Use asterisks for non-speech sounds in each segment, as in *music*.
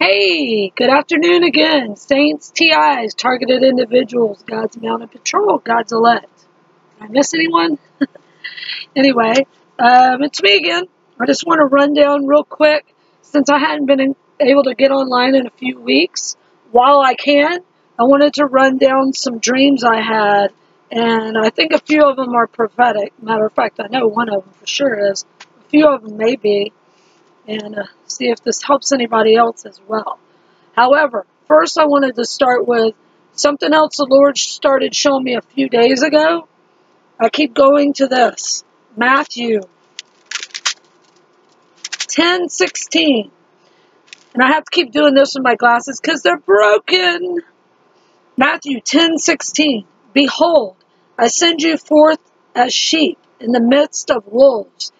Hey, good afternoon again. Saints, TIs, targeted individuals, God's mounted patrol, God's elect. Did I miss anyone? *laughs* anyway, um, it's me again. I just want to run down real quick since I hadn't been in, able to get online in a few weeks. While I can, I wanted to run down some dreams I had, and I think a few of them are prophetic. Matter of fact, I know one of them for sure is. A few of them may be and uh, see if this helps anybody else as well. However, first I wanted to start with something else the Lord started showing me a few days ago. I keep going to this Matthew 10 16. And I have to keep doing this with my glasses because they're broken. Matthew 10 16. Behold, I send you forth as sheep in the midst of wolves.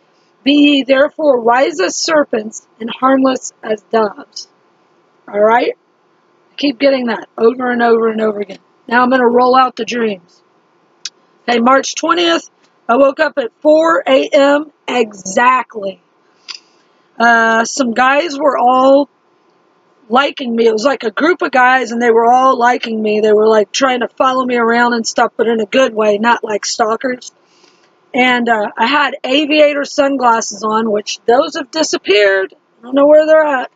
Be ye therefore wise as serpents and harmless as doves. All right? Keep getting that over and over and over again. Now I'm going to roll out the dreams. Okay, March 20th, I woke up at 4 a.m. exactly. Uh, some guys were all liking me. It was like a group of guys, and they were all liking me. They were like trying to follow me around and stuff, but in a good way, not like stalkers. And uh, I had aviator sunglasses on, which those have disappeared. I don't know where they're at.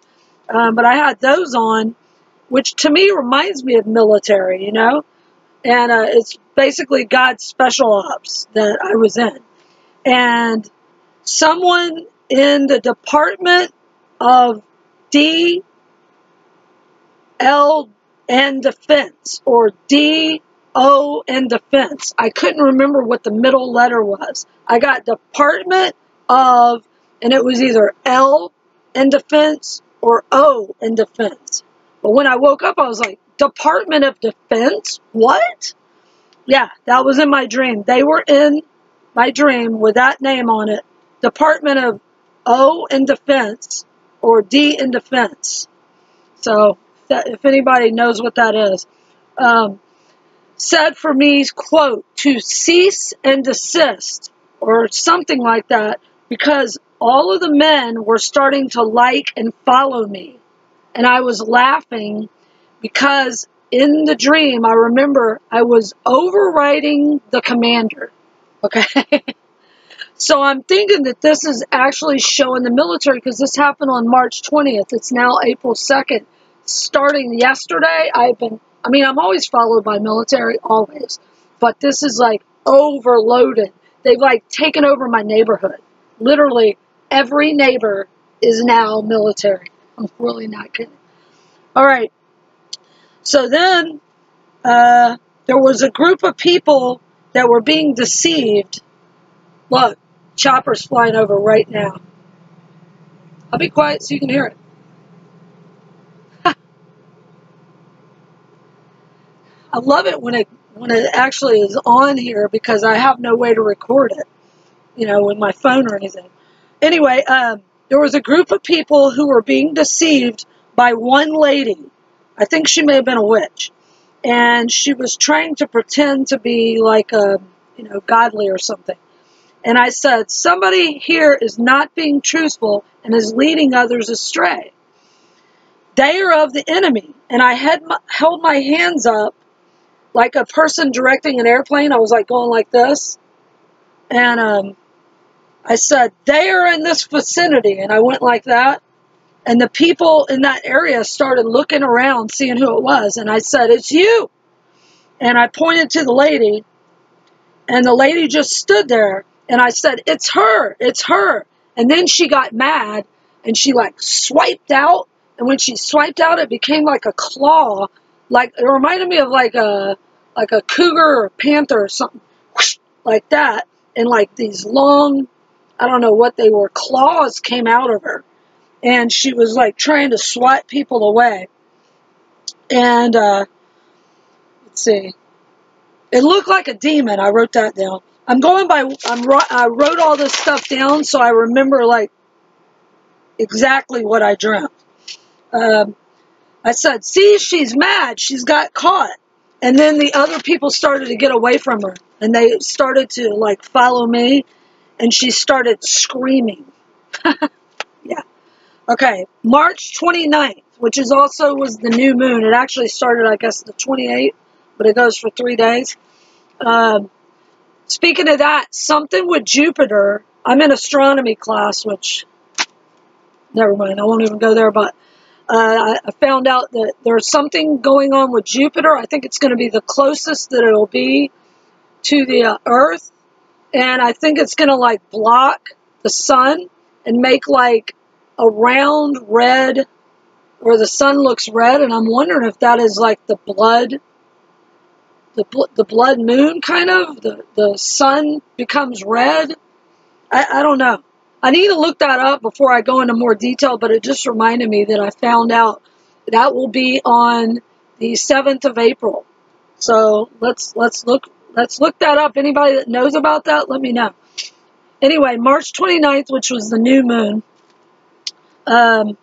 Um, but I had those on, which to me reminds me of military, you know? And uh, it's basically God's special ops that I was in. And someone in the Department of D L and Defense or D O in defense. I couldn't remember what the middle letter was. I got Department of, and it was either L in defense or O in defense. But when I woke up, I was like, Department of Defense? What? Yeah, that was in my dream. They were in my dream with that name on it. Department of O in Defense or D in Defense. So, that, if anybody knows what that is. Um, said for me, quote, to cease and desist or something like that because all of the men were starting to like and follow me. And I was laughing because in the dream, I remember I was overriding the commander. Okay. *laughs* so I'm thinking that this is actually showing the military because this happened on March 20th. It's now April 2nd. Starting yesterday, I've been I mean, I'm always followed by military, always. But this is like overloaded. They've like taken over my neighborhood. Literally, every neighbor is now military. I'm really not kidding. All right. So then uh, there was a group of people that were being deceived. Look, choppers flying over right now. I'll be quiet so you can hear it. I love it when it when it actually is on here because I have no way to record it, you know, with my phone or anything. Anyway, um, there was a group of people who were being deceived by one lady. I think she may have been a witch, and she was trying to pretend to be like a, you know, godly or something. And I said, somebody here is not being truthful and is leading others astray. They are of the enemy. And I had my, held my hands up like a person directing an airplane. I was like going like this. And um, I said, they are in this vicinity. And I went like that. And the people in that area started looking around, seeing who it was. And I said, it's you. And I pointed to the lady. And the lady just stood there. And I said, it's her. It's her. And then she got mad and she like swiped out. And when she swiped out, it became like a claw like it reminded me of like a like a cougar or panther or something whoosh, like that. And like these long i don't know what they were claws came out of her. And she was like trying to swat people away. And uh let's see. It looked like a demon. I wrote that down. I'm going by i'm i wrote all this stuff down so i remember like exactly what i dreamt. Um, I said, see, she's mad. She's got caught. And then the other people started to get away from her and they started to like follow me and she started screaming. *laughs* yeah. Okay, March 29th, which is also was the new moon. It actually started, I guess, the 28th, but it goes for three days. Um, speaking of that, something with Jupiter. I'm in astronomy class, which never mind. I won't even go there. But uh, I, found out that there's something going on with Jupiter. I think it's going to be the closest that it'll be to the uh, Earth, and I think it's going to like block the sun and make like a round red where the sun looks red, and I'm wondering if that is like the blood, the bl- the blood moon kind of. The the sun becomes red. I, I don't know. I need to look that up before I go into more detail, but it just reminded me that I found out that will be on the seventh of April. So let's let's look let's look that up. Anybody that knows about that, let me know. Anyway, March 29th, which was the new moon, um,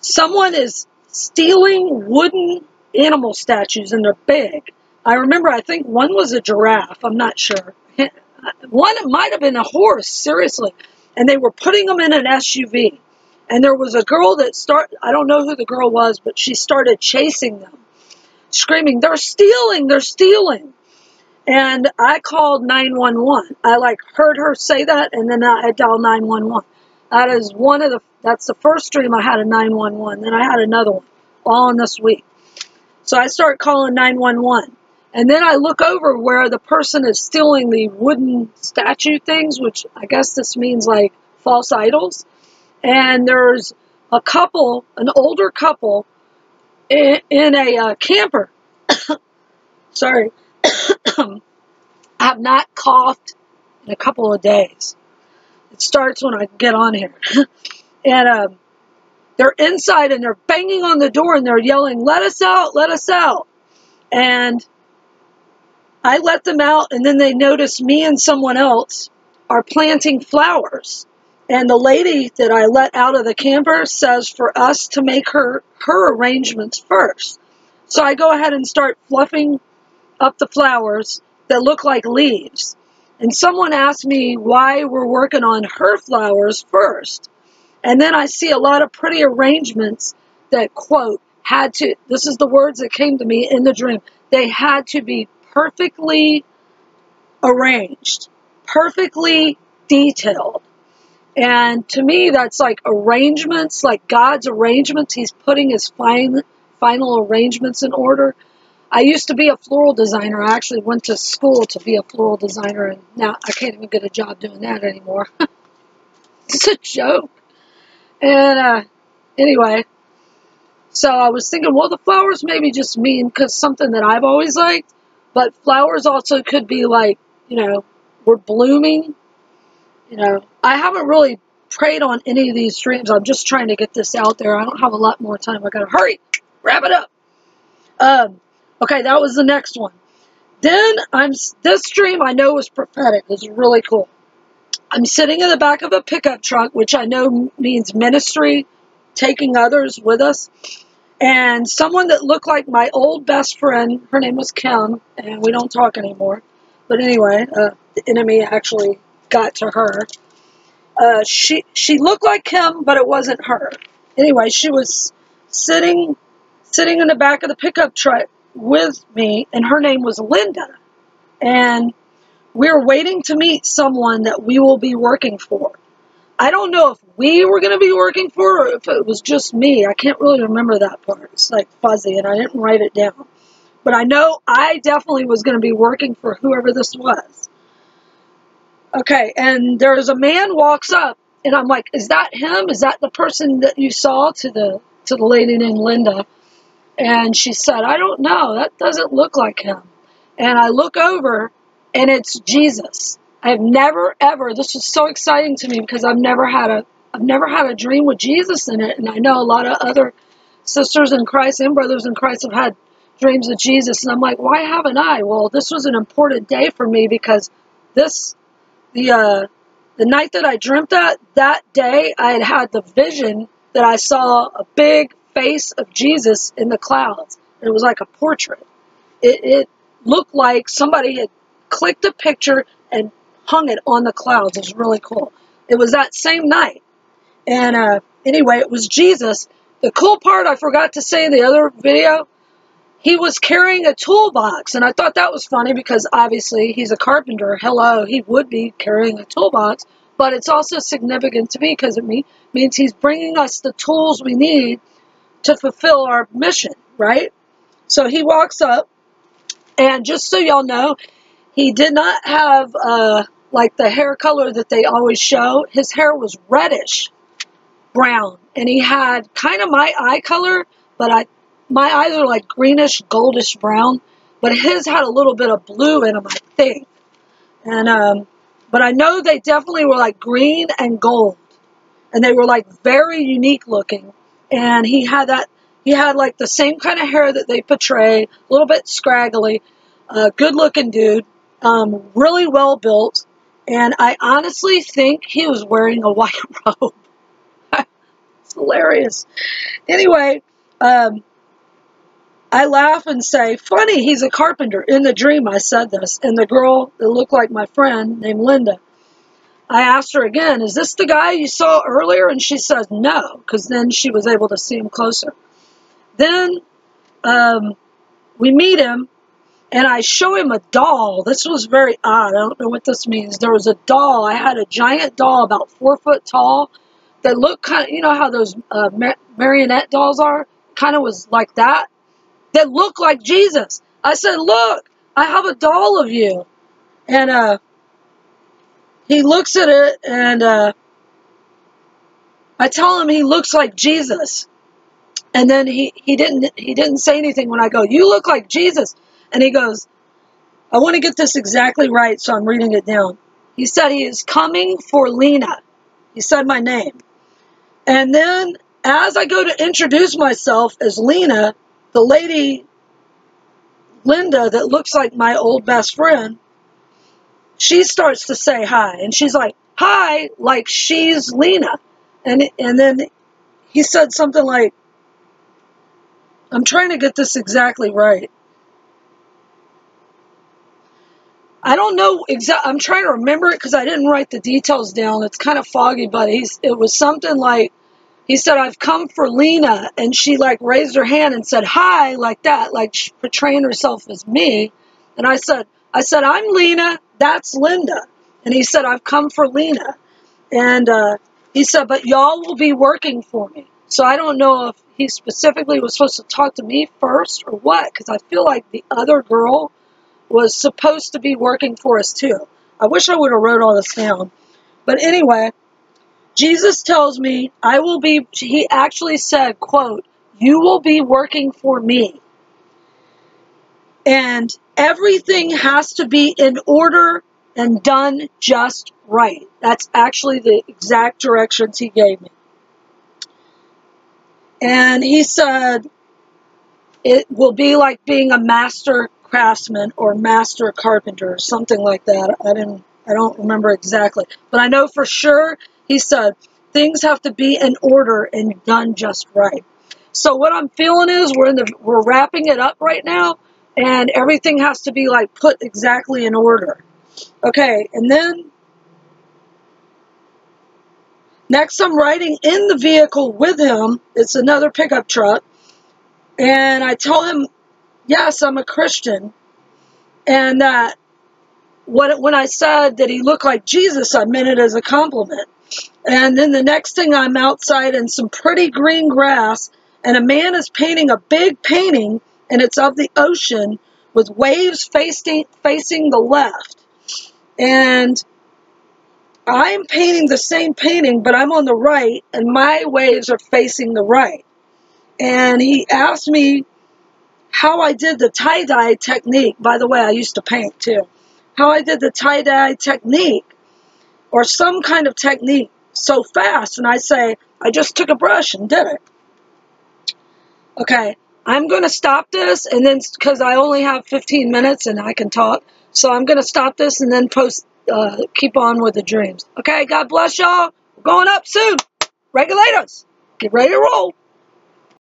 someone is stealing wooden animal statues and they're big. I remember, I think one was a giraffe. I'm not sure. *laughs* One might have been a horse, seriously. And they were putting them in an SUV. And there was a girl that start I don't know who the girl was, but she started chasing them, screaming, "They're stealing! They're stealing!" And I called 911. I like heard her say that, and then I dialed 911. That is one of the that's the first dream I had a 911. Then I had another one, all in this week. So I start calling 911. And then I look over where the person is stealing the wooden statue things, which I guess this means like false idols. And there's a couple, an older couple, in, in a uh, camper. *coughs* Sorry. I *coughs* have not coughed in a couple of days. It starts when I get on here. *laughs* and um, they're inside and they're banging on the door and they're yelling, Let us out, let us out. And I let them out, and then they notice me and someone else are planting flowers. And the lady that I let out of the camper says for us to make her her arrangements first. So I go ahead and start fluffing up the flowers that look like leaves. And someone asked me why we're working on her flowers first. And then I see a lot of pretty arrangements that, quote, had to, this is the words that came to me in the dream, they had to be perfectly arranged, perfectly detailed. And to me, that's like arrangements, like God's arrangements. He's putting his fine, final arrangements in order. I used to be a floral designer. I actually went to school to be a floral designer, and now I can't even get a job doing that anymore. *laughs* it's a joke. And uh, anyway, so I was thinking, well, the flowers maybe just mean because something that I've always liked, but flowers also could be like, you know, we're blooming. You know, I haven't really prayed on any of these dreams. I'm just trying to get this out there. I don't have a lot more time. I gotta hurry, wrap it up. Um, Okay, that was the next one. Then I'm this dream I know was prophetic. It's really cool. I'm sitting in the back of a pickup truck, which I know means ministry, taking others with us. And someone that looked like my old best friend, her name was Kim, and we don't talk anymore. But anyway, uh, the enemy actually got to her. Uh, she she looked like Kim, but it wasn't her. Anyway, she was sitting sitting in the back of the pickup truck with me, and her name was Linda. And we are waiting to meet someone that we will be working for. I don't know if we were going to be working for or if it was just me. I can't really remember that part. It's like fuzzy, and I didn't write it down. But I know I definitely was going to be working for whoever this was. Okay, and there's a man walks up, and I'm like, "Is that him? Is that the person that you saw?" To the to the lady named Linda, and she said, I don't know. That doesn't look like him. And I look over and it's Jesus. I've never ever, this was so exciting to me because I've never had a, I've never had a dream with Jesus in it. And I know a lot of other sisters in Christ and brothers in Christ have had dreams with Jesus. And I'm like, why haven't I? Well, this was an important day for me because this, the, uh, the night that I dreamt that, that day I had had the vision that I saw a big face of Jesus in the clouds. It was like a portrait. It, it looked like somebody had clicked a picture and hung it on the clouds. It was really cool. It was that same night. And uh, Anyway, it was Jesus. The cool part I forgot to say in the other video, he was carrying a toolbox. And I thought that was funny because obviously he's a carpenter. Hello, he would be carrying a toolbox. But it's also significant to me because it means he's bringing us the tools we need to fulfill our mission, right? So he walks up, and just so y'all know, he did not have uh, like the hair color that they always show. His hair was reddish brown, and he had kind of my eye color, but I my eyes are like greenish, goldish brown, but his had a little bit of blue in them, I think. And um, but I know they definitely were like green and gold, and they were like very unique looking. And he had that he had like the same kind of hair that they portray, a little bit scraggly, uh, good looking dude, um, really well built. And I honestly think he was wearing a *laughs* white robe it's hilarious. Anyway, um, I laugh and say, funny, he's a carpenter. In the dream, I said this. And the girl that looked like my friend named Linda, I asked her again, is this the guy you saw earlier? And she says, no, because then she was able to see him closer. Then um, we meet him, and I show him a doll. This was very odd. I don't know what this means. There was a doll. I had a giant doll about four foot tall that looked kind of, you know how those uh, mar marionette dolls are? Kind of was like that. That looked like Jesus. I said, look, I have a doll of you. And uh, he looks at it and uh, I tell him he looks like Jesus. And then he, he didn't he didn't say anything when I go, you look like Jesus. And he goes, I want to get this exactly right, so I'm reading it down. He said he is coming for Lena. He said my name. And then as I go to introduce myself as Lena, the lady, Linda, that looks like my old best friend, she starts to say hi. And she's like, hi, like she's Lena. And, and then he said something like, I'm trying to get this exactly right. I don't know exactly. I'm trying to remember it because I didn't write the details down. It's kind of foggy, but he's, it was something like, he said, I've come for Lena. And she like raised her hand and said, hi, like that, like portraying herself as me. And I said, I said, I'm Lena. That's Linda. And he said, I've come for Lena. And uh, he said, but y'all will be working for me. So I don't know if he specifically was supposed to talk to me first or what, because I feel like the other girl was supposed to be working for us too. I wish I would have wrote all this down. But anyway, Jesus tells me I will be, he actually said, quote, you will be working for me. And everything has to be in order and done just right. That's actually the exact directions he gave me. And he said, it will be like being a master craftsman or master carpenter or something like that. I didn't I don't remember exactly. But I know for sure he said things have to be in order and done just right. So what I'm feeling is we're in the we're wrapping it up right now and everything has to be like put exactly in order. Okay, and then next I'm riding in the vehicle with him. It's another pickup truck. And I tell him yes, I'm a Christian. And that what, when I said that he looked like Jesus, I meant it as a compliment. And then the next thing I'm outside in some pretty green grass, and a man is painting a big painting, and it's of the ocean with waves facing, facing the left. And I'm painting the same painting, but I'm on the right, and my waves are facing the right. And he asked me how I did the tie-dye technique. By the way, I used to paint too. How I did the tie-dye technique or some kind of technique so fast. And I say, I just took a brush and did it. Okay, I'm going to stop this and then because I only have 15 minutes and I can talk. So I'm going to stop this and then post, uh, keep on with the dreams. Okay, God bless y'all. Going up soon. Regulators, get ready to roll.